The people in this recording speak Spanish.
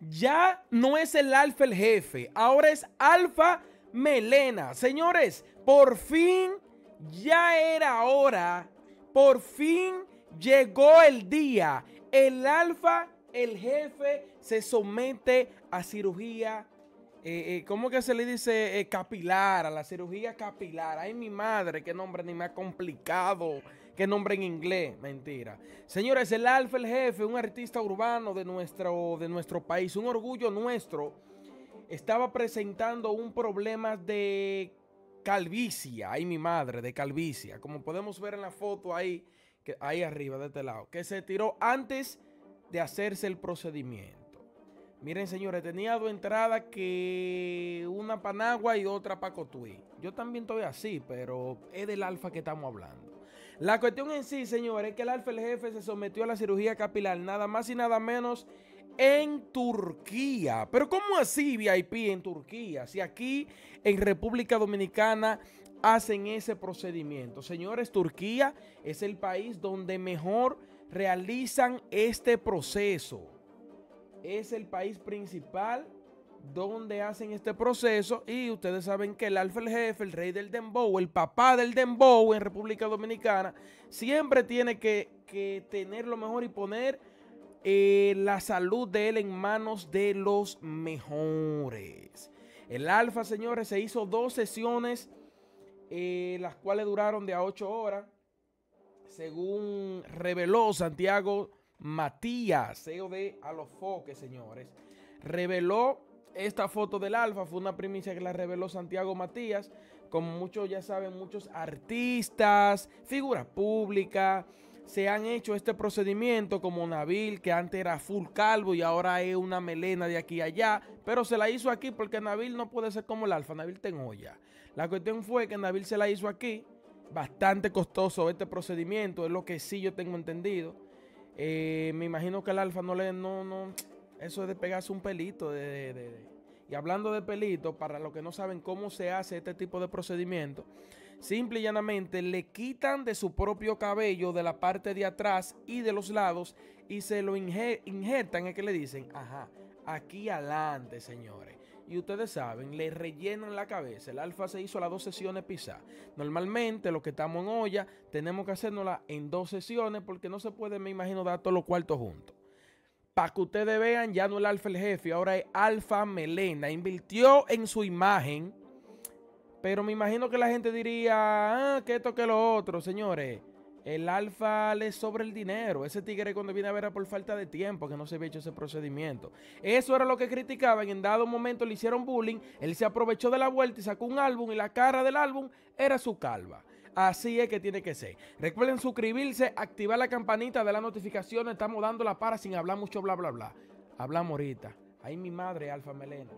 ya no es el alfa el jefe, ahora es alfa melena. Señores, por fin ya era hora, por fin llegó el día. El alfa, el jefe, se somete a cirugía. Eh, eh, ¿Cómo que se le dice eh, capilar? A la cirugía capilar. Ay, mi madre, qué nombre ni más complicado. Qué nombre en inglés. Mentira. Señores, el alfa, el jefe, un artista urbano de nuestro, de nuestro país, un orgullo nuestro, estaba presentando un problema de calvicia. Ay, mi madre, de calvicia. Como podemos ver en la foto ahí ahí arriba de este lado, que se tiró antes de hacerse el procedimiento. Miren, señores, tenía dos entradas que una panagua y otra para Cotuí. Yo también estoy así, pero es del alfa que estamos hablando. La cuestión en sí, señores, es que el alfa, el jefe, se sometió a la cirugía capilar, nada más y nada menos en Turquía. Pero ¿cómo así VIP en Turquía? Si aquí en República Dominicana hacen ese procedimiento. Señores, Turquía es el país donde mejor realizan este proceso. Es el país principal donde hacen este proceso y ustedes saben que el alfa, el jefe, el rey del dembow, el papá del dembow en República Dominicana, siempre tiene que, tener lo mejor y poner eh, la salud de él en manos de los mejores. El alfa, señores, se hizo dos sesiones eh, las cuales duraron de a 8 horas, según reveló Santiago Matías, CEO de Alofoque, señores. Reveló esta foto del Alfa, fue una primicia que la reveló Santiago Matías. Como muchos ya saben, muchos artistas, figuras públicas, se han hecho este procedimiento como Nabil, que antes era full calvo y ahora es una melena de aquí a allá, pero se la hizo aquí porque Nabil no puede ser como el alfa, Nabil ten olla. La cuestión fue que Nabil se la hizo aquí, bastante costoso este procedimiento, es lo que sí yo tengo entendido. Eh, me imagino que el alfa no le, no, no, eso es de pegarse un pelito. y hablando de pelito, para los que no saben cómo se hace este tipo de procedimiento, Simple y llanamente le quitan de su propio cabello de la parte de atrás y de los lados y se lo injertan, es que le dicen, ajá, aquí adelante, señores. Y ustedes saben, le rellenan la cabeza. El alfa se hizo las dos sesiones pisa. Normalmente, los que estamos en olla, tenemos que hacernosla en dos sesiones porque no se puede, me imagino, dar todos los cuartos juntos. Para que ustedes vean, ya no el alfa el jefe, ahora es alfa melena. Invirtió en su imagen pero me imagino que la gente diría, ah, que esto, que lo otro, señores. El alfa le sobra el dinero. Ese tigre cuando viene a ver por falta de tiempo que no se había hecho ese procedimiento. Eso era lo que criticaban. En dado momento le hicieron bullying. Él se aprovechó de la vuelta y sacó un álbum y la cara del álbum era su calva. Así es que tiene que ser. Recuerden suscribirse, activar la campanita de las notificaciones. Estamos dando la para sin hablar mucho bla bla bla. Hablamos ahorita. Ahí mi madre, Alfa Melena.